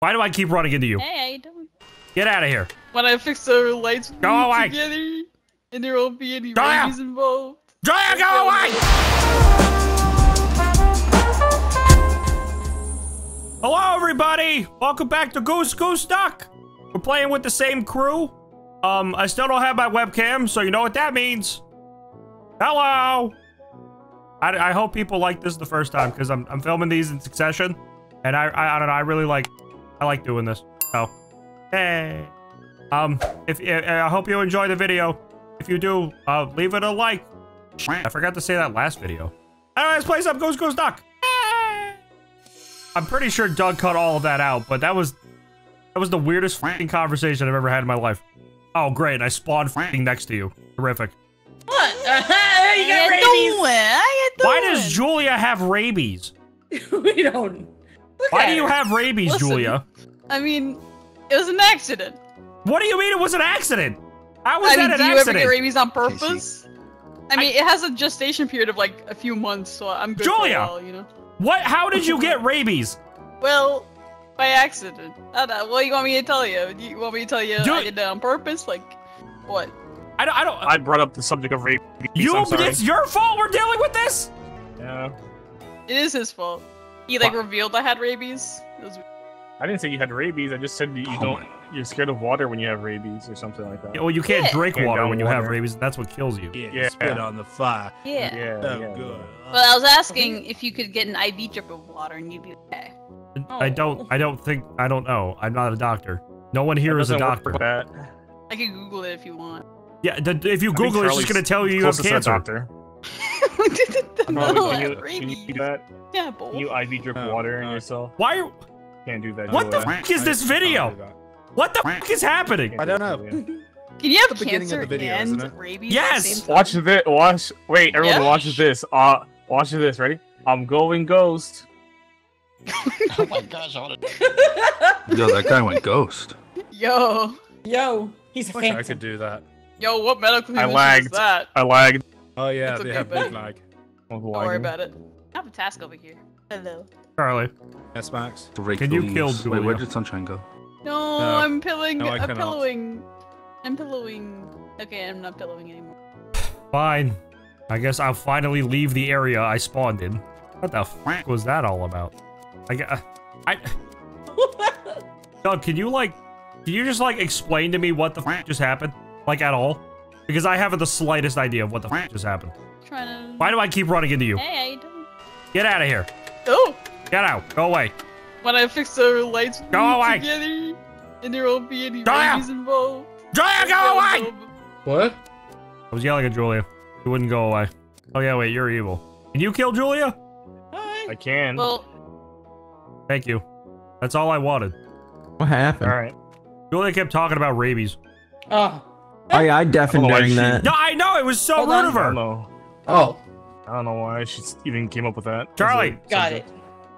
Why do I keep running into you? Hey, how you doing? Get out of here. When I fix the lights Go away. together, and there won't be any Julia! rabies involved. Julia, go away! Hello, everybody! Welcome back to Goose Goose Duck! We're playing with the same crew. Um, I still don't have my webcam, so you know what that means. Hello! I, I hope people like this the first time, because I'm, I'm filming these in succession. And I, I, I don't know, I really like, I like doing this. So, hey. Um, if, I hope you enjoy the video. If you do, uh, leave it a like. I forgot to say that last video. Anyway, let's play some Goose Goose Duck. I'm pretty sure Doug cut all of that out, but that was that was the weirdest conversation I've ever had in my life. Oh, great! I spawned next to you. Terrific. What? you got How you doing? rabies. How you doing? Why does Julia have rabies? we don't. Look Why at do you have rabies, Listen. Julia? I mean, it was an accident. What do you mean it was an accident? How was I mean, that do an you ever get rabies on purpose? I mean, it has a gestation period of like a few months, so I'm good Julia! for a while, you know. What? How did you get rabies? Well, by accident. I don't know. What do you want me to tell you? Do You want me to tell you Do I did that on purpose? Like, what? I don't. I don't. I brought up the subject of rape. you. I'm sorry. It's your fault. We're dealing with this. Yeah. It is his fault. He like What? revealed I had rabies. It was I didn't say you had rabies. I just said that you don't. You're scared of water when you have rabies or something like that. Well, you can't Yeah. drink water when you have rabies. That's what kills you. Yeah, Yeah. spit on the fire. yeah. Yeah. Oh, yeah, good. Well, I was asking if you could get an IV drip of water and you'd be okay. I don't. I don't think. I don't know. I'm not a doctor. No one That here is a doctor. That. I can Google it if you want. Yeah. The, if you I Google it, it's just gonna tell you you have closest to a cancer. Doctor. no, Charlie, can, you, can you do that? Yeah, both. Can you IV drip Oh, water in no. yourself? Why? Are, Can't do that. what the Julia. fuck is this video? What the fuck is happening? I do don't know. Can you have the beginning of cancer the video, and rabies Yes! the? Watch this. Watch. Wait, everyone, Yeah? watch this. Uh, watch this. Ready? I'm going ghost. Oh my gosh, I wanna... Yo, that guy went ghost. Yo, Yo, he's a I wish I could do that. Yo, what medical I condition is that? I lagged. Oh yeah, It's they okay, have buddy. big lag. I Don't worry about it. I have a task over here. Hello. Charlie, Yes, Max. Rake Can you leaves. kill Wait, where did Sunshine go? No, No. I'm pillowing. No, I I'm cannot. pillowing. I'm pillowing. Okay, I'm not pillowing anymore. fine. I guess I'll finally leave the area I spawned in. What the fuck was that all about? I got. I. Doug, can you like, can you just like explain to me what the fuck just happened? Like at all? Because I haven't the slightest idea of what the fuck just happened. Trying to. Why do I keep running into you? Hey, how you doing? Get out of here. Oh, Get out. Go away. when I fix the lights Go away. together, and there won't be any Julia! rabies involved. Julia, go away! What? I was yelling at Julia. She wouldn't go away. Oh yeah, wait, you're evil. Can you kill Julia? Hi. I can. Well, Thank you. That's all I wanted. What happened? All right. Julia kept talking about rabies. Oh, I I deafened I know during she- that. No, I know, it was so Hold rude on. of I don't her. know. Oh, I don't know why she even came up with that. Charlie. got it.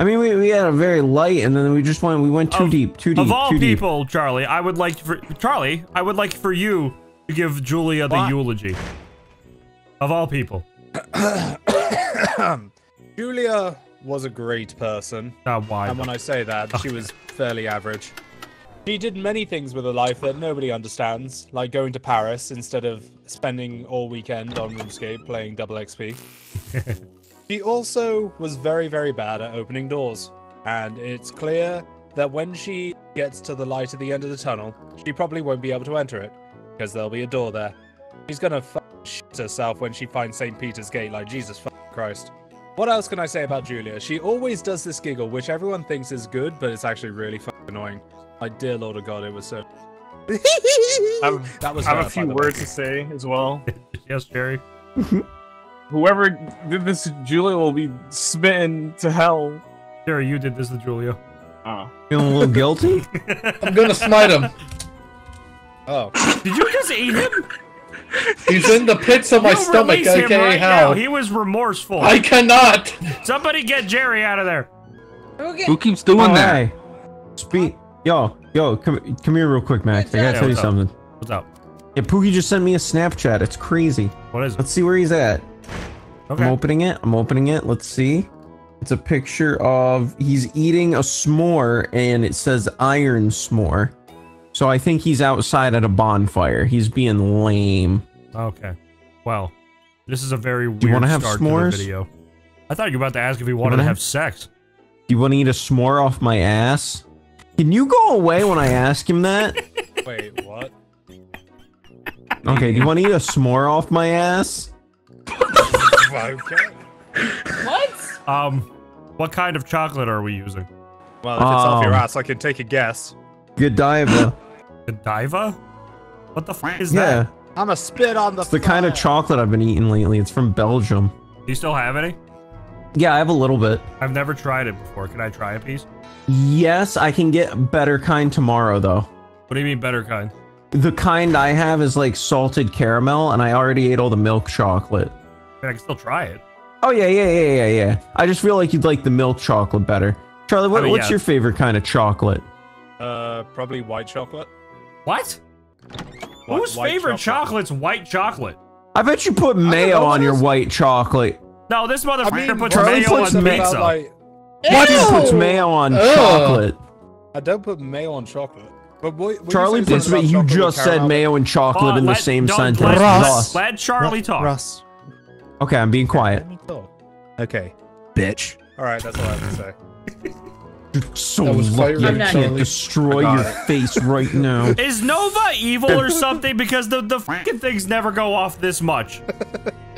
I mean, we, we had a very light, and then we just went we went too Of- deep, too deep, Of all too deep. people, Charlie, I would like for Charlie, I would like for you to give Julia the What? eulogy. Of all people. Julia was a great person, Uh, why? and when I say that, she was fairly average. She did many things with her life that nobody understands, like going to Paris instead of spending all weekend on RuneScape playing double XP. she also was very, very bad at opening doors, and it's clear that when she gets to the light at the end of the tunnel, she probably won't be able to enter it because there'll be a door there. She's gonna f- shit herself when she finds St. Peter's Gate, like Jesus f- Christ. What else can I say about Julia? She always does this giggle, which everyone thinks is good, but it's actually really f- annoying. My dear Lord of God, it was so. I've, that was I have a few the way. words to say as well. yes, Jerry. Whoever did this, to Julia will be smitten to hell. Jerry, you did this to Julia. Oh. Feeling a little guilty. I'm gonna smite him. Oh, Did you just eat him? He's in the pits of my you stomach, release him aka right how? now. He was remorseful. I cannot! Somebody get Jerry out of there. Okay. Who keeps doing oh, that? hey. Speak. Yo, yo, come come here real quick, Max. I gotta Yeah, tell you what's up? something. What's up? Yeah, Pookie just sent me a Snapchat. It's crazy. What is it? Let's see where he's at. Okay. I'm opening it. I'm opening it. Let's see. It's a picture of he's eating a s'more and it says iron s'more. So I think he's outside at a bonfire. He's being lame. Okay. Well, this is a very weird Do you wanna have start s'mores? to the video. I thought you were about to ask if he wanted to wanna have have- sex. Do you want to eat a s'more off my ass? Can you go away when I ask him that? Wait, what? Okay, do you want to eat a s'more off my ass? okay. What? Um, what kind of chocolate are we using? Well, if it's off your Um, ass, I can take a guess. Godiva. Godiva? What the f is yeah, that? I'm a spit on the. it's the kind of chocolate I've been eating lately. It's from Belgium. Do you still have any? Yeah, I have a little bit. I've never tried it before. Can I try a piece? Yes, I can get better kind tomorrow though. What do you mean better kind? The kind I have is like salted caramel, and I already ate all the milk chocolate. I can still try it. Oh yeah, yeah, yeah, yeah, yeah. I just feel like you'd like the milk chocolate better. Charlie, what, I mean, what's yeah. your favorite kind of chocolate? Uh, probably white chocolate. What? White- Whose white favorite chocolate's white chocolate? I bet you put mayo on your white chocolate. No, this I motherfucker mean, puts Charlie mayo puts on mayo pizza. Like, What? He puts Ew. mayo on Ugh. chocolate. I don't put mayo on chocolate. But what, what Charlie you puts something mayo. You just said mayo and chocolate Hold on, in the same sentence. Let, Thus. let, let Charlie talk. Russ. Okay, I'm being quiet. Let me talk. Okay, bitch. All right, that's all I have to say. So That was lucky fire I can't Charlie. destroy your it. face right now. Is Nova evil or something? Because the, the fucking things never go off this much.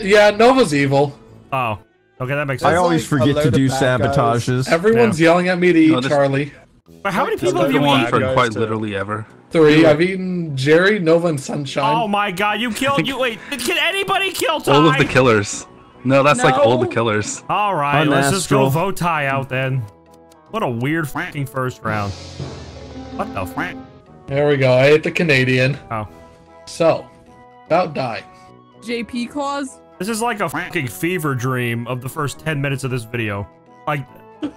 Yeah, Nova's evil. Oh. Okay, that makes sense. I always like forget to do of bad guys. sabotages. Everyone's yelling at me to eat No, this- Charlie. But how many people have you The one bad eaten? for guys quite too. literally ever. Three. I've eaten Jerry, Nova, and Sunshine. Oh my god, you killed you wait, can anybody kill Ty? All of the killers. No, that's like all the killers. Alright, let's just go vote Ty out then. What a weird fucking first round. What the fuck? There we go. I ate the Canadian. Oh. So, about die. JP clause. This is like a fucking fever dream of the first 10 minutes of this video. Like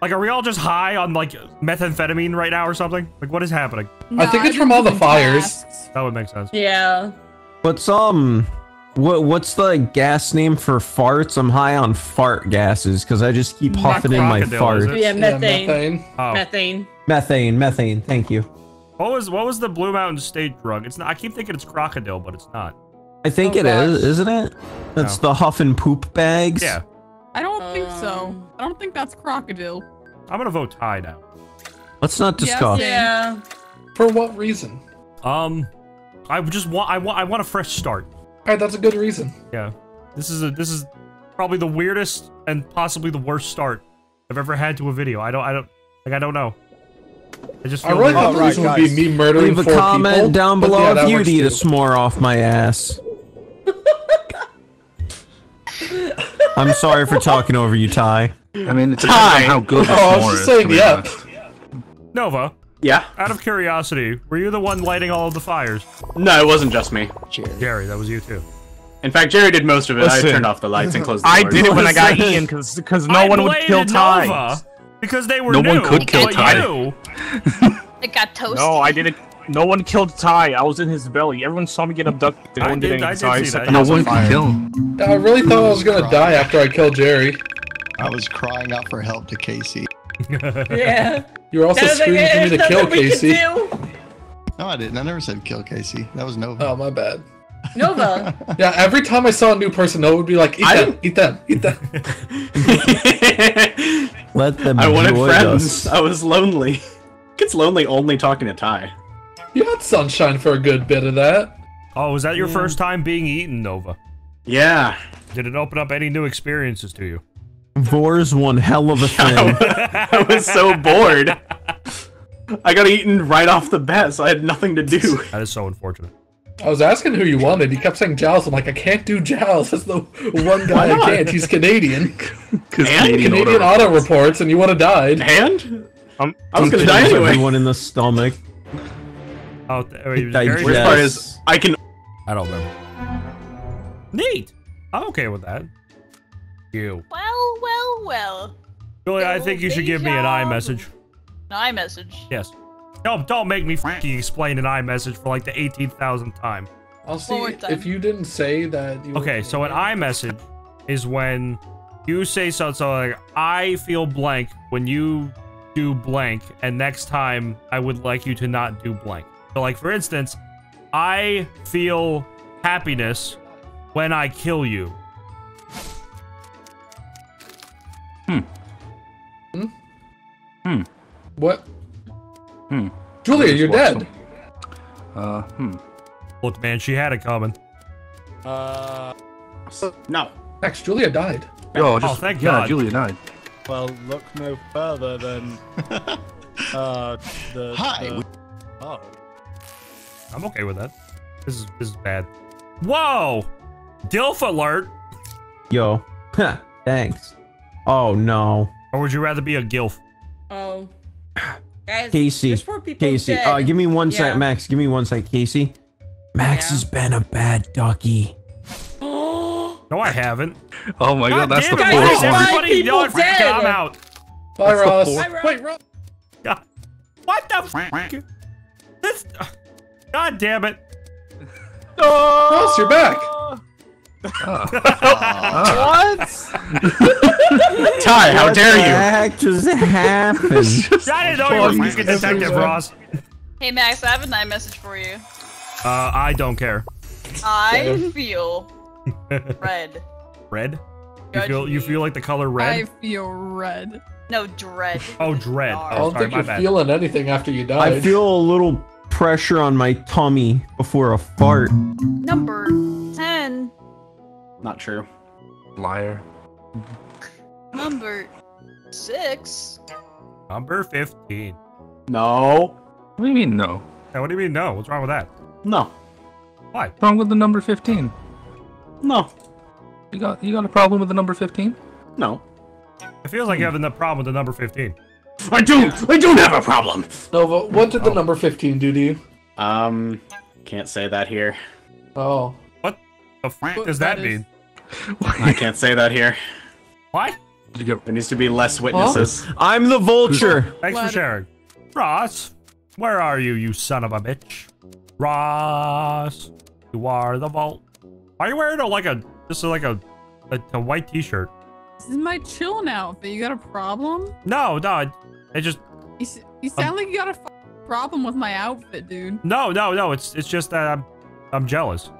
Like are we all just high on like methamphetamine right now or something? Like what is happening? I think it's from all the fires. That would make sense. Yeah. What's um, what what's the gas name for farts? I'm high on fart gases because I just keep huffing in my farts. Yeah, methane. methane. Oh. Methane. Methane, methane. Thank you. What was what was the Blue Mountain State drug? It's not I keep thinking it's crocodile, but it's not. I think Oh, it is, gosh. isn't it? That's No. the huff and poop bags. Yeah. I don't think so. Um, I don't think that's crocodile. I'm gonna vote tie now. Let's not Yes, discuss. Yeah. For what reason? Um I just want I want I want a fresh start. Alright, that's a good reason. Yeah. This is a this is probably the weirdest and possibly the worst start I've ever had to a video. I don't I don't like I don't know. I just I feel really thought the right, reason would be me murdering Leave a comment people, down below yeah, that if you'd works eat a s'more off my ass. I'm sorry for talking over you, Ty. I mean, it Ty. on how good the Oh, I was just is, saying, to yeah. honest. Nova, Yeah. out of curiosity, were you the one lighting all of the fires? No, it wasn't just me. Jerry, that was you too. In fact, Jerry did most of it. Listen. I turned off the lights and closed the I did it when I got Listen. eaten because no I one would kill Ty. Nova because they were No new. one could kill but Ty. You, It got toasted. No, I didn't. No one killed Ty. I was in his belly. Everyone saw me get abducted. No I one did did- I anything. did so I see set that. the No one could kill him. I really thought I was gonna die after I killed Jerry. I was crying out for help to Casey. Yeah. You were also That was like, screaming for me to kill nothing we can Casey. No, I didn't. I never said kill Casey. That was Nova. Oh, my bad. Nova. Yeah, every time I saw a new person, Nova would be like, eat I them, eat them, eat them. Let them I wanted friends. us. I was lonely. Gets lonely only talking to Ty. You had sunshine for a good bit of that. oh, was that your first time being eaten, Nova? Yeah. Did it open up any new experiences to you? Vor's one hell of a thing. I was so bored. I got eaten right off the bat, so I had nothing to do. That is so unfortunate. I was asking who you wanted. He kept saying Giles. I'm like, I can't do Giles. That's the one guy I can't. He's Canadian. Because And Canadian, Canadian auto auto reports, and you want to die. And Um, I was gonna die anyway. Everyone in the stomach. Oh, th- oh, wait, it was very- Worst part is I can. I don't remember. Neat. I'm okay with that. You. Well, well, well. Julie, I think you should give me an I-message. An I-message. Yes. Don't don't make me fucking explain an I-message for like the 18,000th time. I'll see One more time. if you didn't say that. You Okay, so an I-message is when you say something so like I feel blank when you do blank, and next time I would like you to not do blank. So like for instance, I feel happiness when I kill you. Hmm. Hmm? Hmm. What? Hmm. Julia, you're dead. them. Uh, hmm. Look, man, she had it coming. Uh, No. Max, Julia died. Yo, just, Oh, thank yeah, God. Julia died. well, look no further than uh the. Hi, the- oh. I'm okay with that. This is this is bad. Whoa! Dilf alert! Yo. Thanks. Oh no. Or would you rather be a gilf? Oh. Guys, Casey. there's four people Casey. dead. Uh, give me one Yeah. sec, Max. Give me one sec, Casey. Max Yeah. has been a bad ducky. No, I haven't. Oh my god, that's the damn it, Guys, why fourth is one. everybody you know what, people freaking- I'm out. Bye, That's Ross. fourth. Hi, Ross. Wait, Ross. God. What the fuck? This. God damn it. Ross, you're back. What? Ty, how what dare the you? heck just happened? I didn't know you were fucking detective, Ross. Hey Max, I have a night message for you. Uh, I don't care. I feel red. Red? You feel you feel like the color red? I feel red. No, dread. Oh, dread. I Oh, don't sorry, think you're bad. feeling anything after you died. I feel a little pressure on my tummy before a fart. Number 10. Not true. Liar. Number 6. Number 15. No. What do you mean no? Hey, what do you mean no? What's wrong with that? No. Why? What's wrong with the number 15? No. You got you got a problem with the number 15? No. It feels like you have a problem with the number 15. I do. I do have a problem. Nova, what did the Oh. number 15 do to you? Um, can't say that here. Oh. What the fuck What does that that is- mean? I can't say that here. Why? Did There needs to be less witnesses. I'm the vulture. Thanks for sharing. Ross, where are you, you son of a bitch? Ross, you are the vault. Why are you wearing a, like a, just like a, a, a white t-shirt? This is my chilling outfit. You got a problem? No, no, it, it just, You, you sound like you got a f- problem with my outfit, dude. no, no, no, it's, it's just that I'm, I'm jealous.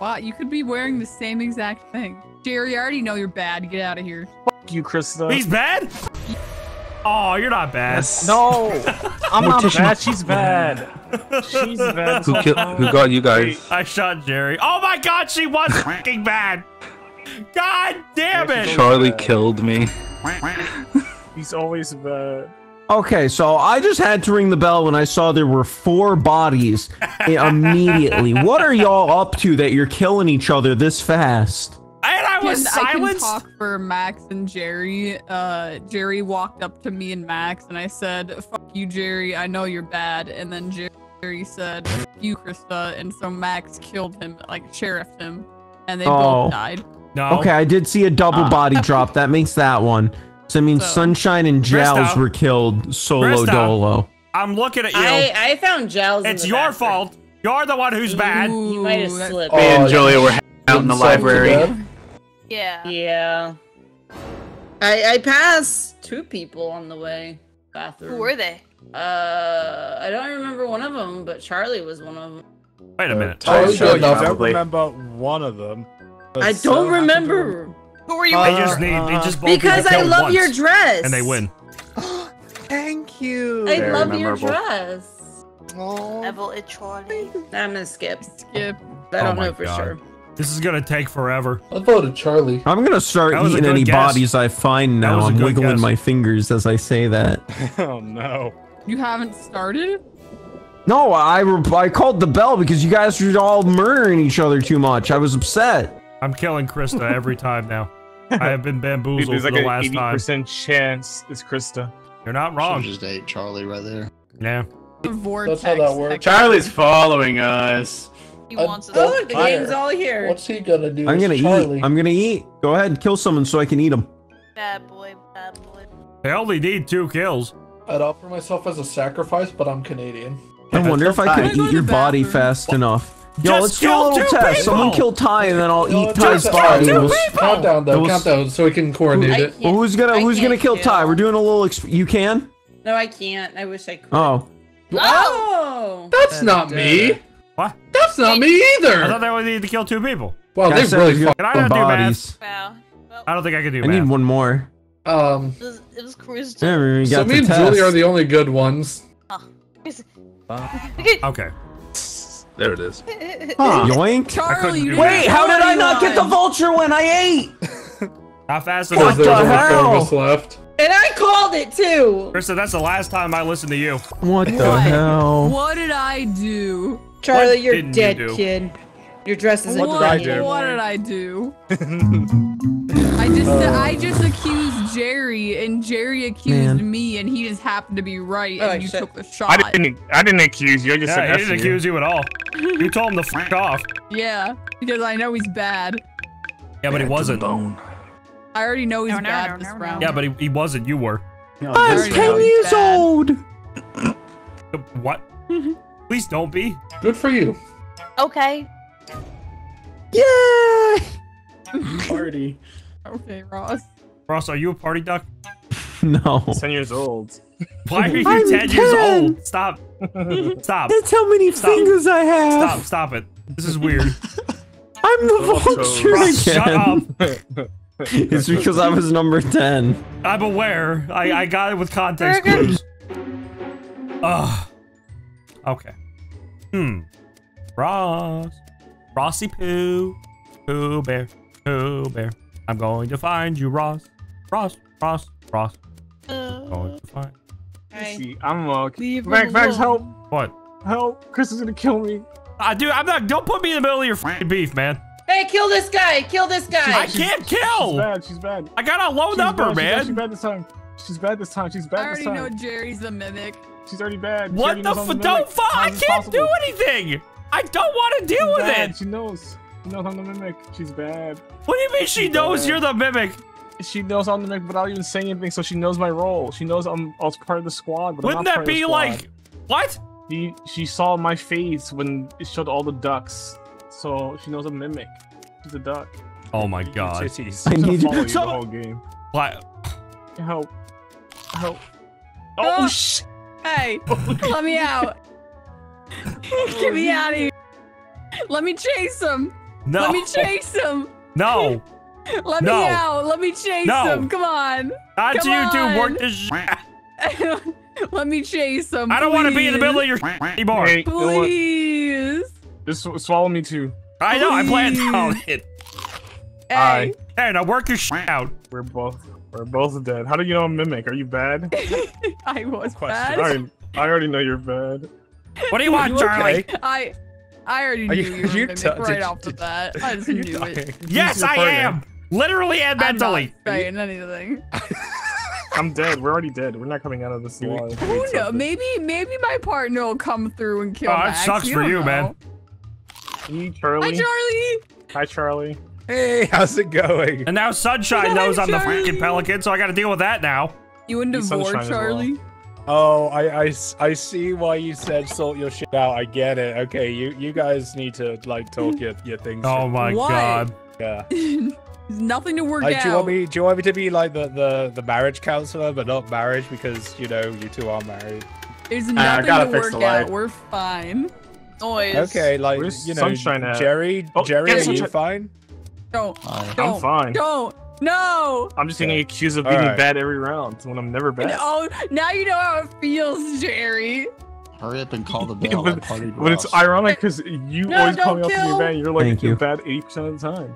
Wow, you could be wearing the same exact thing. Jerry, I already know you're bad. Get out of here. Fuck you, Krista. He's bad? Oh, you're not bad. No, I'm not bad. She's bad. She's bad. who killed who got you guys? I shot Jerry. Oh my god, she was fucking bad. God damn it. Charlie killed me. He's always bad. Okay, so I just had to ring the bell when I saw there were four bodies immediately. what are y'all up to that you're killing each other this fast? And I was Can- I can talk for Max and Jerry. Uh, Jerry walked up to me and Max, and I said, "Fuck you, Jerry. I know you're bad." And then Jerry said, "Fuck you, Krista." And so Max killed him, like sheriffed him, and they Oh. both died. No. Okay, I did see a double Ah. body drop. That makes that one. So I mean, So- Sunshine and Jowls were killed solo Krista. dolo. I'm looking at you. I, I found gels. in it's the your bathroom. fault. You're the one who's bad. You might have Ooh, that- slipped. Oh, Me and. Julia were out in the library. Yeah. Yeah. I I passed two people on the way bathroom. Who were they? Uh, I don't remember one of them, but Charlie was one of them. Wait a minute. Charlie Sure, I don't remember one of them. I don't happy to remember Who were you Uh, They just need. They just both need to because I love once, your dress. and they win. Thank you. I Very love your dress. Level it, Charlie. I'm gonna skip. Skip. I Oh don't my know for God. sure. This is gonna take forever. I voted Charlie. I'm gonna start That eating any guess. bodies I find now. was a I'm wiggling guess. my fingers as I say that. Oh no. You haven't started? No, I I called the bell because you guys were all murdering each other too much. I was upset. I'm killing Krista every time now. I have been Dude, bamboozled there's for like the an last eighty time. percent chance it's Krista. You're not Should've wrong. just ate Charlie right there. Yeah. Vortex. That's how that works. Charlie's following us. He wants us. Oh, don't look, the care. game's all here. What's he gonna do? I'm gonna Charlie. eat. I'm gonna eat. Go ahead, and kill someone so I can eat them. Bad boy, bad boy. They only need two kills. I'd offer myself as a sacrifice, but I'm Canadian. I wonder if I could I go eat your the body fast enough. Yo, Just let's do a little two test. Someone kill Ty, and then I'll No, eat Ty's body. kill two We'll- people. Countdown though, Those- countdown, so we can coordinate I it. can't- Well, who's gonna Who's gonna can't kill Ty? We're doing a little. Exp- you can. No, I can't. I wish I could. Oh, Oh! That's not me. What? That's not me either. I thought either. they would need to kill two people. Wow, I they said really you fucked Can I the not do math? bodies. Wow. Well, I don't think I can do I math. need one more. Um, it was, it was Cruz. Yeah, so me and test. Julie are the only good ones. Okay. Okay. There it is. Yoink. Charlie, you do didn't that. Wait, how did I not get the vulture when I ate? How fast Because enough? there's the only four hell? of us left. And I called it too! Krista, that's the last time I listened to you. What the What? hell? What did I do? Charlie, What you're didn't you dead, kid. Your dress isn't what, did I do? What did I do? I just uh, I just accused Jerry and Jerry accused Man. me and he just happened to be right Oh, and you shit. took the shot. I didn't. I didn't accuse you. I just Yeah, said he didn't you. accuse you at all. You told him to fuck off. Yeah, because I know he's bad. Yeah, but he wasn't. I already know he's No, no, bad no, this no, no. round. Yeah, but he, he wasn't. You were. I was 10 years bad. old. What? Please don't be. Good for you. Okay. Yeah. Party. Okay, Ross. Ross, are you a party duck? No. Ten years old. Why are you I'm 10 years old? Stop. Stop. That's how many Stop. fingers I have. Stop. Stop it. This is weird. I'm the Little vulture Ross, shut up. It's because I was number 10. I'm aware. I, I got it with context clues. Ugh. Okay. Hmm. Ross. Rossy Pooh. Pooh Bear. Pooh Bear. I'm going to find you, Ross. Ross. Ross. Ross. Going to find. See, I'm uh, Leave him Max, Max, help, What? help! Chris is gonna kill me. Uh, dude, I'm not. Don't put me in the middle of your f***ing beef, man. Hey, kill this guy! Kill this guy! I can't kill. She's bad. She's bad. I got a low She's number, bad. She's, man. bad. she's bad this time. She's bad this time. She's I bad already know. Jerry's a mimic. She's already bad. What already the knows f? I'm the Don't fuck! I can't do anything. I don't want to deal She's with bad. it. She knows. She knows I'm the mimic. She's bad. What do you mean she She's knows bad. you're the mimic? She knows I'm the mimic without even saying anything, so she knows my role. She knows I'm, I was part of the squad, but Wouldn't I'm not that part of the be squad. like what? She, she saw my face when it showed all the ducks, so she knows I'm mimic. She's a duck. Oh my god. I She's gonna need follow you. you the whole game. What? Help. Help. Oh. Oh, sh! Hey, let me out. Get me out of here. Let me chase him. No. Let me chase him. No. Let No. me out. Let me chase No. him. Come on. Not Come you two on. work this shit. Let me chase him. I don't want to be in the middle of your anymore. Hey, you know what? Please. Just sw- swallow me too. I know. I planned on it. Hey. Aye. Hey, now work your shit out. We're both we're both dead. How do you know I'm mimic? Are you bad? I was I bad. already, I already know you're bad. What do you want, Charlie? I I already Are knew you- you, were you mimic right did- off the bat. I just knew it. Yes, I partner. am. Literally and I'm not mentally. anything. I'm dead. We're already dead. We're not coming out of this alive. Who knows? Maybe maybe my partner will come through and kill Oh, that Max. sucks for you, know. man. Hey, Hi, Charlie. Charlie. Hi, Charlie. Hey, how's it going? And now Sunshine Hi, knows I'm the Charlie. freaking pelican, so I got to deal with that now. You into He's Vor, sunshine as well. Charlie? Oh, I see why you said sort your shit out. I get it. Okay, you you guys need to like talk your, your things. Oh shit. my What? god. yeah. There's nothing to work Like, out. do you want me? Do you want me to be like the, the, the marriage counselor, but not marriage because you know you two are married? There's nothing gotta to fix work the out. We're fine. Noise. Okay, like Where's you know, Sunshine at? Jerry, Oh, Jerry, get are you Sunshine. fine? Don't. Hi. Don't. I'm fine. Don't. No. I'm just getting accused of being right. bad every round when I'm never bad. Oh, now you know how it feels, Jerry. Hurry up and call the bell. but- But it's ironic because you No, always call me don't up to be kill. bad. You're like Thank you're bad 80% of the time.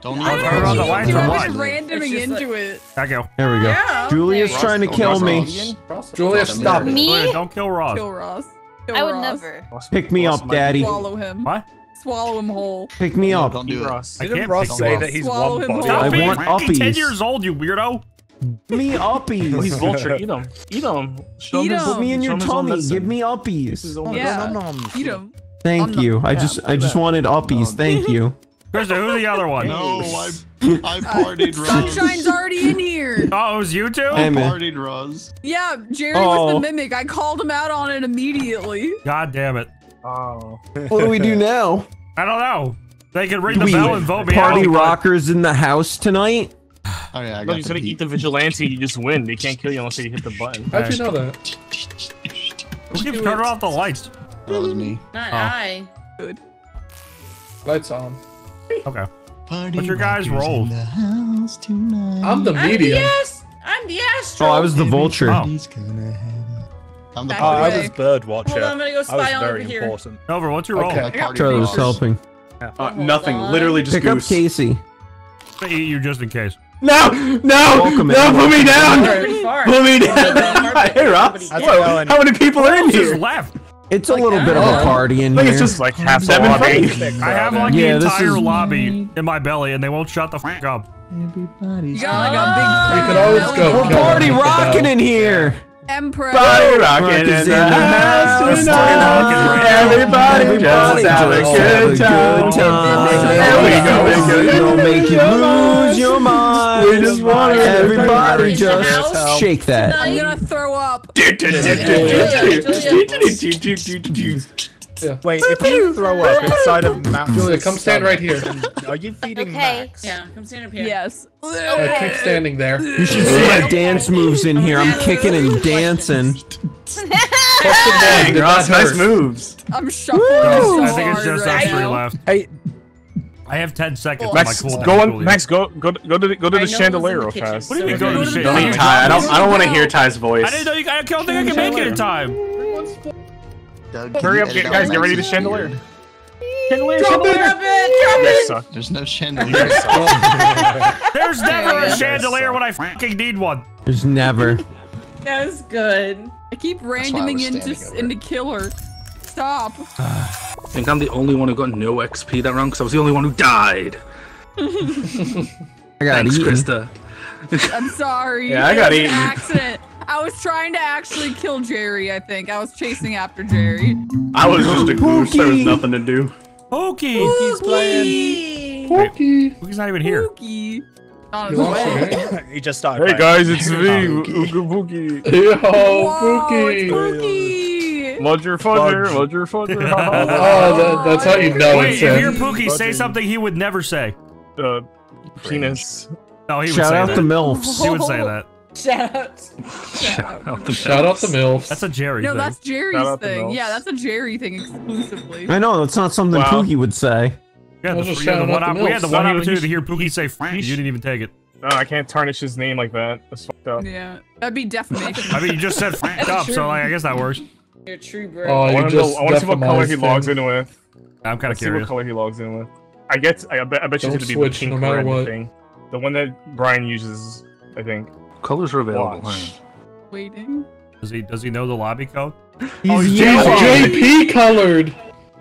Don't I even don't know on the you do. what? I'm just randoming It's just into it. I go. There we go. Yeah. Julia's Ross, trying to kill Ross me. Ross. Julia, stop Me? Julia, Don't kill Ross. Kill Ross. Kill I would Ross. never. Pick me Ross up, Daddy. Swallow him. What? Swallow him whole. Pick me up. Don't Eat do. Ross. I Didn't can't Ross pick say Ross. that he's Swallow one him body? whole. Stop I being want freaking 10 years old, you weirdo. Me uppies. He's vulture. Eat him. Eat him. Show Eat him his, him. Put me in show your him his own tummy. Give me This is uppies. own Yeah. medicine. Eat him. Thank I'm not- you. I just I just wanted uppies. Thank you. Krista, who's the other one? No, I I partied Rose. Sunshine's already in here. Oh, it was you two? I Hey, man. partied Rose. Yeah, Jerry was Oh. the mimic. I called him out on it immediately. God damn it. Oh. What do we do now? I don't know. They can ring the bell and vote me party out. but- rockers in the house tonight. Oh yeah, I No, got he's gonna beat. eat the vigilante. You just win. They can't kill you unless you hit the button. How'd you know that? Who keeps turning off the lights? That was me. Not Oh. I. Good. Lights on. Okay. Party What's your guys' rockers role? in the house tonight. I'm the I'm the medium. yes. I'm the astro. Oh, I was the vulture. Oh. I'm the Back Oh, I was bird watcher. Hold on, I'm gonna go I was spy on over very here. important. Nova, what's your role? Okay. I partied Charlie was Rose. helping. Uh, nothing. on. Literally just Pick goose. up Casey. I eat you just in case. No, no, Welcome no, in. put me down. Put me down. Hey, Ross. Nobody Whoa, How many people are in Just here? left. It's a Like little bit of a Oh. party in I think here. it's just Like half the seven lobby. I have like Yeah, the entire is- lobby in my belly and they won't shut the fuck up. Everybody's You got like a big. You could always go. We're party them with the rocking in here. Emperor. Party rocking in the in the house house tonight. tonight. Everybody Everybody just have a good time. There we go. we. Don't make you lose your mind. We just wanna- Everybody In the just shake that. I'm gonna throw up. Wait, if you throw up inside of Max, Julia, come stand right here. Are you feeding Okay. Max? Yeah, come stand up here. Yes. Uh, keep standing there. You should see my dance moves in here. I'm kicking and dancing. Dang, did Ross, that nice moves. I'm shuffling No, so I think it's just right us three left. Hey, I have 10 seconds Max, on my cooldown. go on. Julia. Max, go go go to the, go to the chandelier who's real in the kitchen. fast. What do you mean go to the chandelier? Don't need Ty. I don't. I don't want to hear Ty's voice. I didn't know you. I don't think I can make it in time. Doug, Hurry up, get, guys! Get ready to Max's chandelier. beard. Chandelier, Drop chandelier. drop it, drop it. There's no chandelier. There's never Yeah, a yeah. chandelier when I fucking need one. There's never. That was good. I keep why I randoming into into killer. Stop. I think I'm the only one who got no XP that round because I was the only one who died. I got Thanks, eaten. Krista. I'm sorry. Yeah, I got was eaten. accident. I was trying to actually kill Jerry. I think I was chasing after Jerry. I was just a goose. There was nothing to do. Pokey. He's playing. Pookie. Pokey's not even here. Pookie. On You his lost way. your name? he just started. Hey playing. guys, it's me, Ooga Boogie. Yo, Pookie. Pookie. Mudger Fudger, Mudger Fudger. Oh, that, that's how you know Wait, it's if him. you're Pookie, say something he would never say. uh, penis. No, he would Shout say out that. the MILFs. He would say that. Shout out. Shout out the Shout out to MILFs. That's a Jerry No, thing. that's Jerry's Shout out to thing. Mills. Yeah, that's a Jerry thing exclusively. I know that's not something Wow. Pookie would say. We had I the, just we had the shouting one, out op- the we had the milfs. one No, he- opportunity to hear Pookie say Frank. You didn't even take it. No, I can't tarnish his name like that. That's fucked up. Yeah, that'd be defamation. I mean, you just said Frank That's up, true. so like, I guess that works. You're a true bro. Oh, I you want to know. I want to see what color he logs in with. I'm kind of Let's see what curious. color he logs in with. I get. I bet. I bet you Don't it's gonna be switch, the pink no matter red what. thing. The one that Brian uses, I think. Colors are available. Watch. Waiting. Does he does he know the lobby code? He's Oh, he's. JP colored.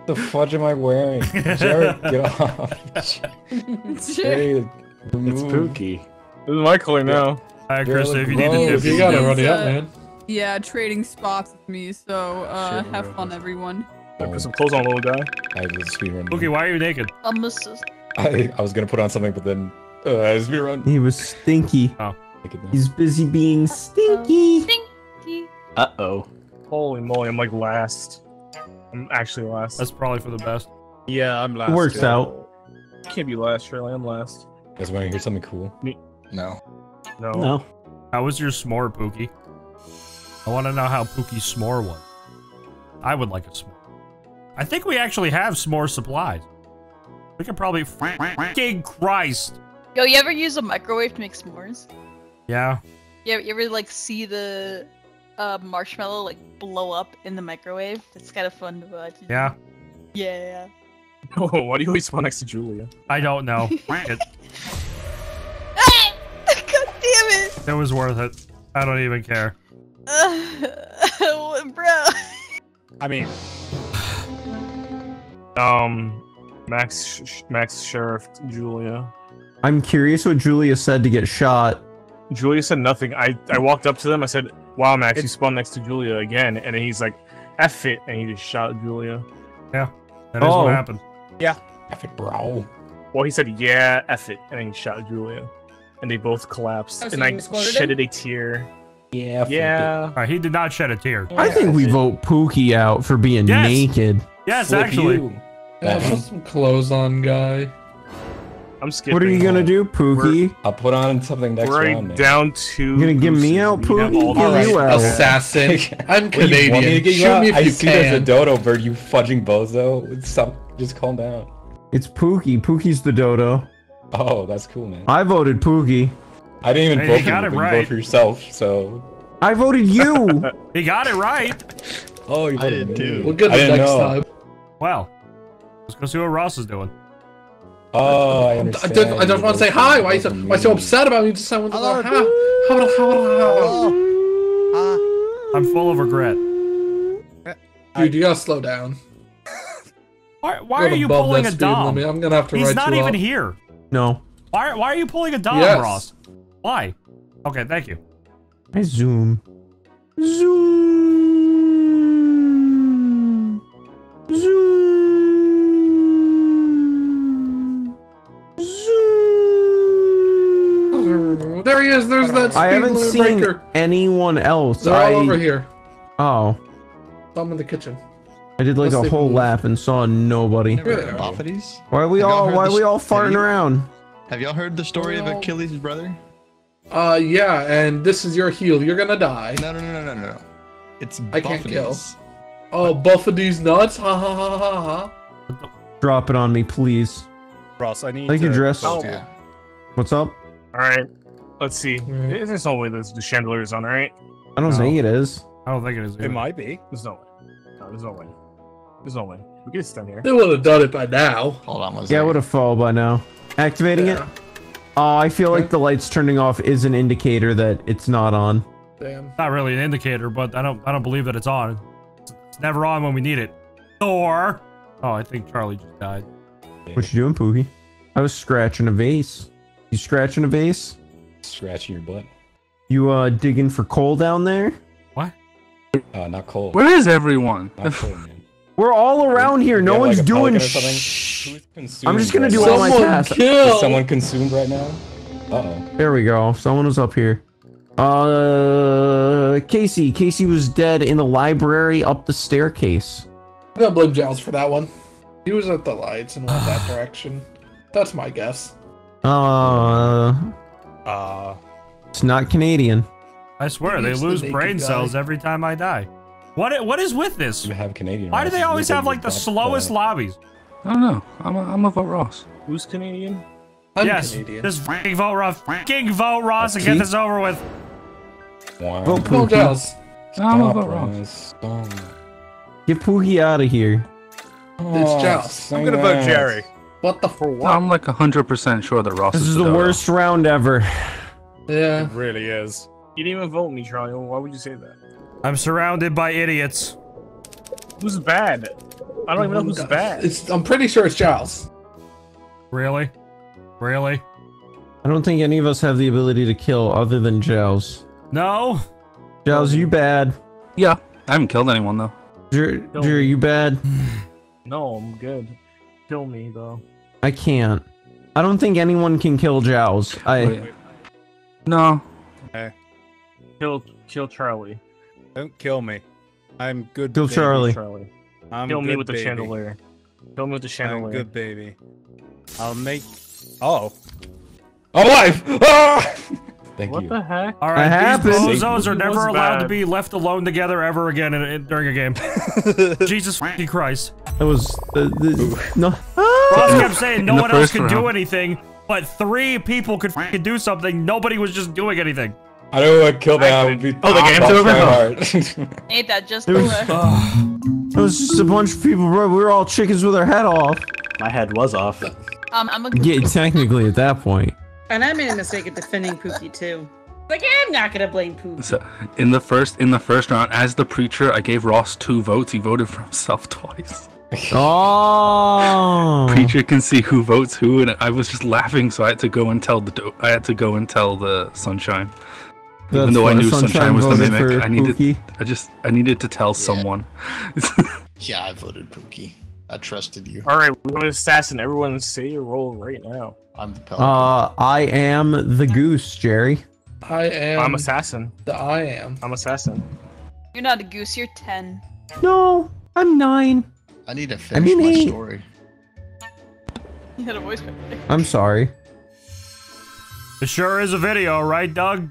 the fudge am I wearing? Jared, get off. Jerry, It's remove. Pookie. This is my color now. Alright, You're if you need bro, to If dip, you got it, Does, run it up, man. Yeah, trading spots with me. So uh, Shit, have fun, everyone. Put some clothes on, little guy. I have a speed run. Pookie, why are you naked? I'm assist. I, I was gonna put on something, but then uh, I speed run. He was stinky. Take it down. He's busy being stinky. Stinky. Uh oh. Holy moly, I'm like last. I'm actually last. That's probably for the best. Yeah, I'm last. Works yeah. out. Can't be last, Shirley. I'm last. You guys want to hear something cool? Me- No. No. No. How was your s'more, Pookie? I want to know how Pookie's s'more was. I would like a s'more. I think we actually have s'more supplies. We could probably. Fucking Christ! Yo, you ever use a microwave to make s'mores? Yeah. You ever, you ever like see the uh, marshmallow like blow up in the microwave? It's kind of fun to watch. Yeah. Yeah. Oh, why do you always spawn next to Julia? I don't know. it, God damn it! it was worth it. I don't even care. Uh, bro. I mean, Um, Max, Sh- Sh- Max Sheriff, Julia. I'm curious what Julia said to get shot. Julia said nothing. I, I walked up to them. I said, "Wow, Max, you spawned next to Julia again." And then he's like, "F it," and he just shot Julia. Yeah. That is Oh. what happened. Yeah, F it, bro. Well, he said, "Yeah, F it," and then he shot Julia, and they both collapsed, Oh, so and I exploded shedded a tear. Yeah. Yeah. All right, he did not shed a tear. I think we vote Pookie out for being Yes. naked. Yes, Flip actually. you. Yeah, put some clothes on, guy. I'm skipping. What are you gonna do, Pookie? I'll put on something next We're already round, man. down to. You gonna give me out, We have Pookie? all Give the- you out. Assassin. I'm What, you me to Canadian. get you Shoot out? me if I you see there's a dodo bird, you fudging bozo. Stop, just calm down. It's Pookie. Pookie's the dodo. Oh, that's cool, man. I voted Pookie. I didn't even Hey, vote you for you, got but it you right. vote for yourself, so. I voted you. He got it right. Oh, you I voted did too. We'll get I it didn't next know. time. Well, let's go see what Ross is doing. Oh, I I understand. just, I just You want to say hi. for Why you so, me. why you so upset about me? Just someone to Hello. Ah, I'm full of regret. Dude, you gotta slow down. Why, why You're you pulling a speed dom? limit. I'm gonna have to He's write not you even up. here. No. Why, why are you pulling a dom, Yes. Ross? Why? Okay, thank you. I zoom. Zoom. That I haven't seen breaker. anyone else. They're I, all over here. Oh, I'm in the kitchen. I did like Let's a whole who- lap and saw nobody. never Here heard they of are. Bophides? Why are we Have y'all all? Why are we all farting you- around? Have y'all heard the story of Achilles' brother? Uh, yeah, and this is your heal. You're gonna die. No, no, no, no, no, no. no. It's I can't kill. Oh, Buffety's nuts. Ha ha ha ha ha. Drop it on me, please. Ross, I need Like your to- dress. Oh, What's up? All right. Let's see. Right. There's no way this the chandelier is on, right? I don't No. think it is. I don't think it is. It might be. There's no way. No, there's no way. There's no way. We can stand here. They would have done it by now. Hold on one Yeah, I second. would have fall by now. Activating it. Oh, I feel like the lights turning off is an indicator that it's not on. Damn. Not really an indicator, but I don't. I don't believe that it's on. It's never on when we need it. Or, oh, I think Charlie just died. What you doing, Pookie? I was scratching a vase. You scratching a vase? Scratching your butt. You uh digging for coal down there? What? Uh, not coal. Where is everyone? Not cold, man. We're all around here. No have, like, one's a doing pelican or something? shh. I'm just gonna right do now? all my Someone tasks. kill. Is someone consumed right now? Uh oh. There we go. Someone was up here. Uh, Casey. Casey was dead in the library up the staircase. I'm gonna blame Giles for that one. He was at the lights and went that direction. That's my guess. Uh, Uh, it's not Canadian. I swear they He's the lose naked brain guy. cells every time I die. What? What is with this? You have Canadian. Why do they always have like the got slowest lobbies? I don't know. I'm a, I'm a vote Ross. Who's Canadian? I'm yes, Canadian. just fucking vote Ross. Fucking vote Ross and get this over with. Wow. Vote Come Pookie. Giles. No, I'm a Stop, vote Ross. Ross. Get Pookie out of here. It's Giles. I'm gonna vote Jerry. What the for No, I'm like 100% sure that Ross This is is the the dodo. worst round ever. Yeah. It really is. You didn't even vote me, Charlie. Why would you say that? I'm surrounded by idiots. Who's bad? I don't even know who's bad. It's, I'm pretty sure it's Giles. Really? Really? I don't think any of us have the ability to kill other than Giles. No? Giles, you bad. Yeah, I haven't killed anyone though. Jer- Jer, you bad. No, I'm good. Kill me though. I can't. I don't think anyone can kill Giles. I. Wait. No. Kill, kill Charlie. don't kill me. I'm good. Kill baby. Charlie. Charlie. I'm Kill me good with the baby. chandelier. Kill me with the chandelier. I'm chandelier. good baby. I'll make. Oh, I'm alive! Ah! Thank you. What you. the heck? All right, happens. these bozos are never was allowed to be left alone together ever again in, in- during a game. Jesus fucking Christ. That was the, the no. Ross kept saying no one else first could do anything, but three people could fucking do something. Nobody was just doing anything. I don't want to kill that. I would be. Oh, the game's over? Heart. Ain't that just It cool? was, it was just a bunch of people, bro. We were all chickens with our head off. My head was off. Um, I'm a Yeah, technically at that point. And I made a mistake of defending Pookie too. Like I'm not gonna blame Pookie. So, in the first in the first round, as the preacher, I gave Ross two votes. He voted for himself twice. Oh. Preacher can see who votes who, and I was just laughing, so I had to go and tell the do- I had to go and tell the sunshine. Even though I knew Sunshine sunshine, was the mimic, I needed Pookie. I just I needed to tell someone. Yeah, I voted Pookie. I I trusted you. All right, we're going to assassin. Everyone, say your role right now. I'm the pelican. Uh, I am the goose, Jerry. I am. I'm assassin. The I am. I'm assassin. You're not a goose. You're ten. No, I'm nine. I need to finish mean, my he- story. You had a voice crack. I'm sorry. It sure is a video, right, Doug?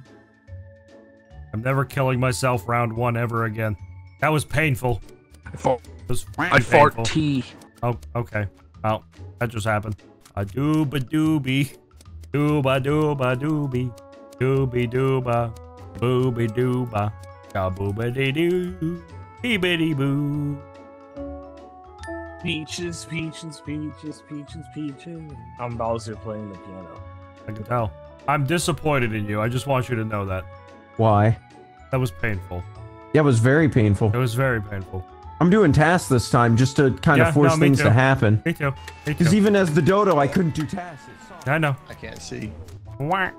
I'm never killing myself round one ever again. That was painful. I fought, It was I fought painful. tea. Oh, okay. Well, that just happened. A dooba doobie. Dooba dooba doobie. Doobie dooba. Booby dooba. Da booba dee doo. Beebity boo. Peaches, peaches, peaches, peaches, peaches. I'm Bowser playing the piano. I can tell. I'm disappointed in you. I just want you to know that. Why? That was painful. Yeah, it was very painful. It was very painful. I'm doing tasks this time just to kind Yeah, of force no, things too. to happen. Me too. Me Because even as the dodo, I couldn't do tasks. I know. I can't see. What?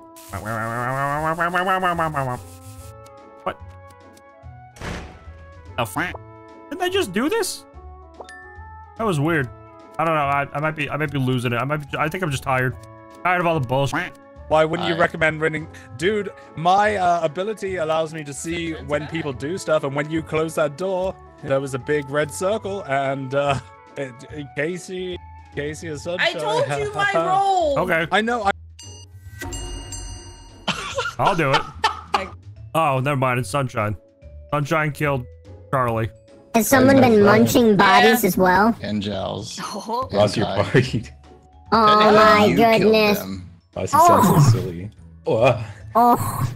What? The f- Didn't I just do this? That was weird. I don't know. I, I might be. I might be losing it. I might. Be, I think I'm just tired. Tired of all the bullshit. Why wouldn't you I- recommend running? Dude, my uh, ability allows me to see when people do stuff, and when you close that door, there was a big red circle, and uh, it, it- Casey, Casey is I sunshine. told you my role. Okay, I know. I, I'll do it. Oh, never mind. It's Sunshine. Sunshine killed Charlie. Has someone been munching bodies as well? And Jalz. Oh. Ross, you're Anti. partied. Oh my You goodness. them. Ross, you so silly. Oh, Oh,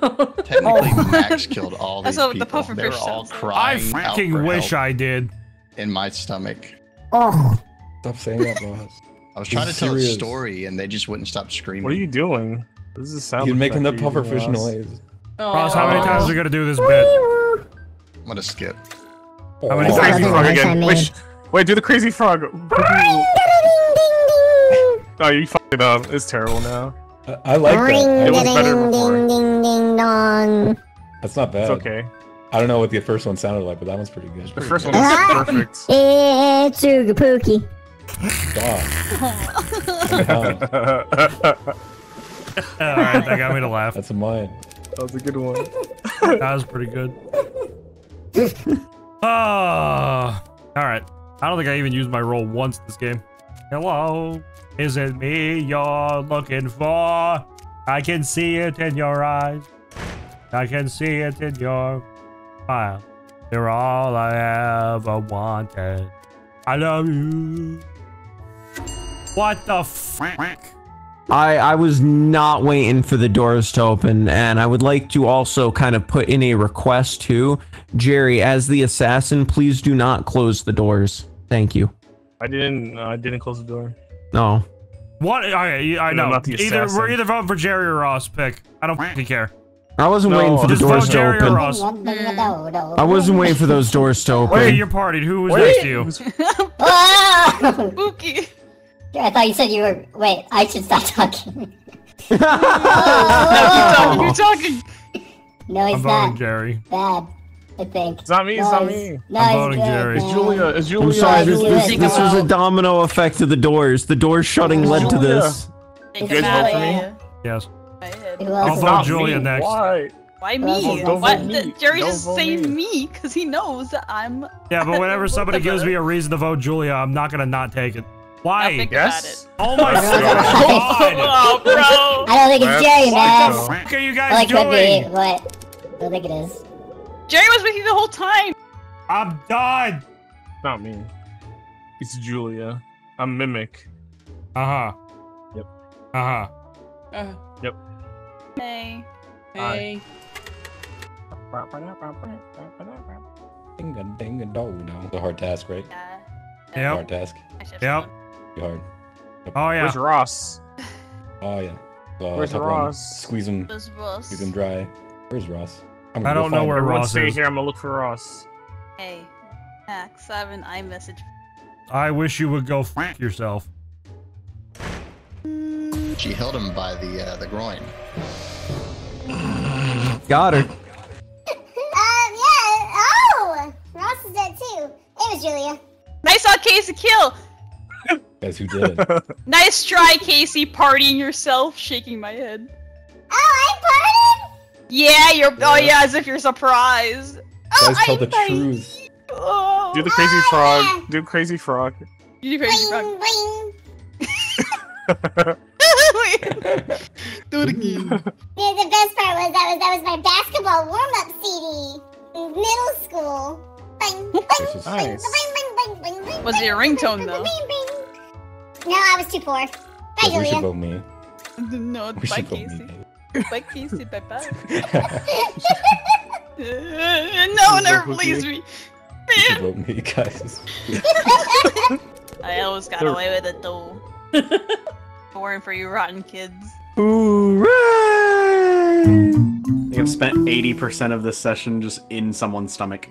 Technically, oh. Max killed all these what the people. puffer They were fish all sounds like. I crying out for wish help I did. in my stomach. oh. stop saying that, Ross. I was trying to He's tell a story, and they just wouldn't stop screaming. What are you doing? This is sound. You're making the effect you're puffer doing, fish Ross. noise. Ross, how many Oh. times are we gonna do this bit? I'm gonna skip. How many Oh, That's times? the Crazy frog again. made. Wait, wait, do the crazy frog. Oh, you fucked it up. It's terrible now. I, I like that. It was better before. ding ding ding dong. That's not bad. It's okay. I don't know what the first one sounded like, but that one's pretty good. The first one was Ah. perfect. It's Oogapooki. God. All right, that got me to laugh. That's a mine. That was a good one. That was pretty good. Ah, all right. I don't think I even used my roll once this game. Hello, is it me you're looking for? I can see it in your eyes. I can see it in your smile. You're all I ever wanted. I love you. What the frick? I, I was not waiting for the doors to open, and I would like to also kind of put in a request too. Jerry, as the assassin, please do not close the doors. Thank you. I didn't. Uh, I didn't close the door. No. What? I I'm know. Either we're either voting for Jerry or Ross. Pick. I don't fucking care. I wasn't No, waiting for the doors to open. I wasn't waiting for those doors to open. Wait, you're partied. Who was Wait. next to you? Ah! Spooky. I thought you said you were. Wait, I should stop talking. Keep talking. Keep oh. talking. No, I'm he's voting not Jerry. bad. I think. It's not me. It's not me. No, I'm he's voting good, Jerry. man. It's Julia. It's Julia. I'm sorry, this, Julia, this, this was a domino effect to the doors. The doors shutting led to this. Take You guys out vote for of me? Yes. Go ahead. Who I'll vote Julia me. next. Why? Why me? don't What? vote me. the- Jerry's Don't just vote saying me. me because he knows that I'm. Yeah, but whenever somebody gives me a reason to vote Julia, I'm not gonna not take it. I'll Why? think Yes. Oh my god! Oh, bro. I don't think it's That's Jerry, What man. the fuck are you Well, guys it could be. doing? What? I don't think it is. Jerry was with you the whole time. I'm done. Not me. It's Julia. I'm mimic. Uh huh. Yep. Uh huh. Yep. Hey. Hey. Ding a ding a do no. It's a hard task, right? Yeah. Yep. Hard task. I should have Yep. someone. Be hard. Oh yeah. Where's Ross? Oh yeah. Uh, Where's top one. Ross? Squeeze him. Those Ross. Squeeze him dry. Where's Ross? I'm I go don't know where him. Ross stay is. here. I'm gonna look for Ross. Hey. Max, I have an I-message. I wish you would go f yourself. She held him by the uh, the groin. Got her. Um, yeah. Oh! Ross is dead too. It was Julia. I saw Casey kill Guys who did it. Nice try, Casey, partying yourself, shaking my head. Oh, I Yeah, you're. Oh yeah, as if you're surprised. Oh, guys tell the truth. Oh, Do the crazy oh, frog. Do crazy frog. you crazy frog. Do it again. Yeah, the best part was that was that was my basketball warm up CD in middle school. Bing, bing, This is bing, nice. bing, bing, bing, bing, Was it your ringtone though? Bing, bing. No, I was too poor. Bye, Guys, we should Julia. vote me. No, We bye, should vote Casey. me. Bye, Casey. Bye, bye. no one ever believes me. We should vote me, guys. I always got away with it though. Boring for you rotten kids. Hooray! I think I've spent 80% of this session just in someone's stomach.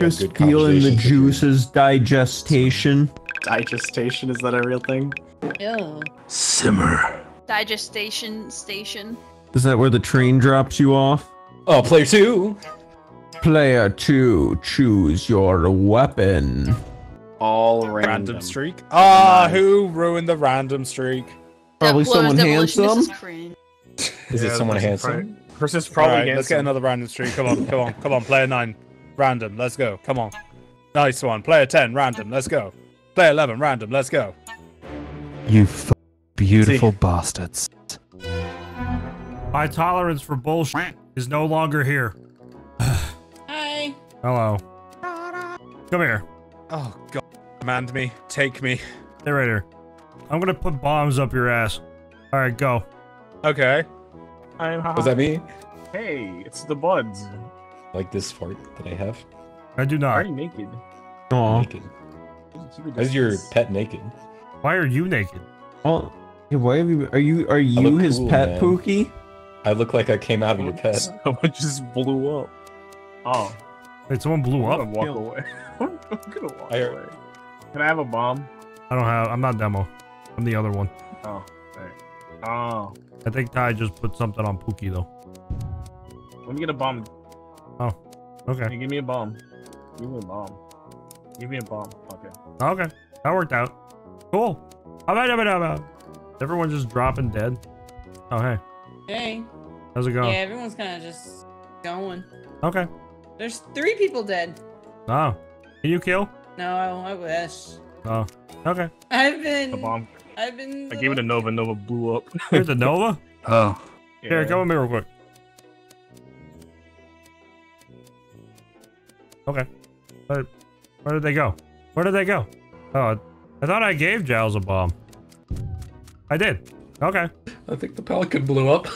Just feeling the juices digestation. Digestation, is that a real thing? Ew. Simmer. Digestation station. Is that where the train drops you off? Oh, player two. Player two, choose your weapon. All Random, random. streak. Ah, who ruined the random streak? Probably Blows someone handsome. is cringe. Is it someone handsome? Chris is probably Alright, let's get another random streak. Come on, come on, come on. Player nine, random. Let's go. Come on. Nice one. Player ten, random. Let's go. Player eleven, random. Let's go. You f- beautiful bastards. My tolerance for bullshit is no longer here. Hi. Hello. Come here. Oh God, command me, take me. Stay right here. I'm gonna put bombs up your ass. All right, go. Okay. I'm hot. Was that me? Hey, it's the buds. Like this fart that I have? I do not. are you naked? Aw. Naked. Is your pet naked? Why are you naked? Oh, yeah, why have you? Are you? Are you his cool, pet, man. Pookie? I look like I came out of your pet. Someone just blew up. Oh, Wait, someone blew I'm up. gonna walk away. I'm gonna walk I- away. Can I have a bomb? I don't have. I'm not demo. I'm the other one. Oh, alright. Oh, I think Tai just put something on Pookie though. let me get a bomb. Oh, okay. Hey, give me a bomb. Give me a bomb. Give me a bomb. Okay. Okay, that worked out. Cool. How about how about- Everyone just dropping dead. Oh hey, Hey. how's it going? Yeah, everyone's kind of just going. Okay. There's three people dead. Oh, can you kill? No, I, I wish. Oh, okay. I've been. The bomb. I've been. I gave it a Nova. Nova blew up. Here's the Nova. Oh. Here, come with me real quick. Okay. Where, where did they go? Where did they go? Oh, I thought I gave Giles a bomb. I did. Okay. I think the pelican blew up.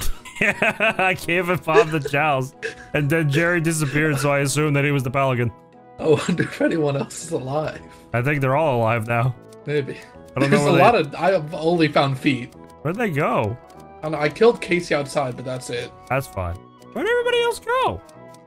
Yeah, I gave a bomb to Giles, and then Jerry disappeared, so I assumed that he was the Pelican. I wonder if anyone else is alive. I think they're all alive now. Maybe. I don't know There's a they- lot of. I have only found feet. Where'd they go? I, don't know, I killed Casey outside, but that's it. That's fine. Where'd everybody else go?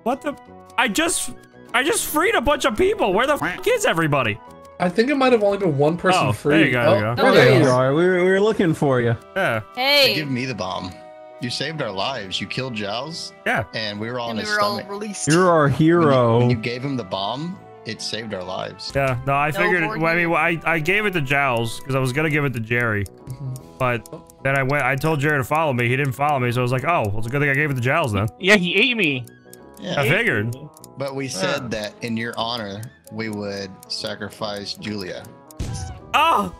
What the? I just, I just freed a bunch of people. Where the f is everybody? I think it might have only been one person Oh, free. there you go, there you go. Oh, there you are. are. We were, we were looking for you. Yeah. Hey. Give me the bomb. You saved our lives. You killed Giles. Yeah. And we were all And in we his were all stomach. released. You're our When you, hero. when you gave him the bomb, it saved our lives. Yeah. No, I No figured. more Well, I mean, I, I gave it to Giles because I was gonna give it to Jerry, mm-hmm. but then I went. I told Jerry to follow me. He didn't follow me, so I was like, oh, well, it's a good thing I gave it to Giles then. Yeah, he ate me. Yeah. I figured. But we ah. said that in your honor, we would sacrifice Julia. Oh,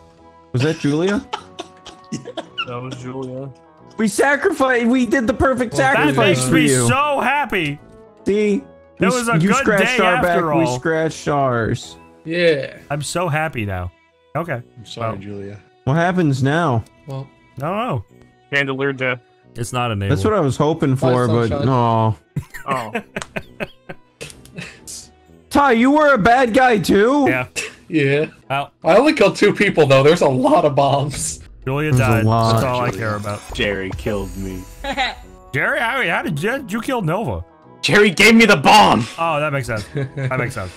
Was that Julia? That was Julia. we sacrificed. We did the perfect that sacrifice that makes me so happy. See, It was a you good scratched day our back. after We scratched ours. Yeah. I'm so happy now. Okay. I'm sorry, Well. Julia. What happens now? Well, No, no, Chandelier death. it's not a name. That's what I was hoping for, but no. Oh. Tai, you were a bad guy too. Yeah. yeah. Well, I only killed two people though. There's a lot of bombs. Julia There's died. lot. That's all I care about. Jerry killed me. Jerry, how, how did you, did you kill Nova? Jerry gave me the bomb. Oh, that makes sense. That makes sense.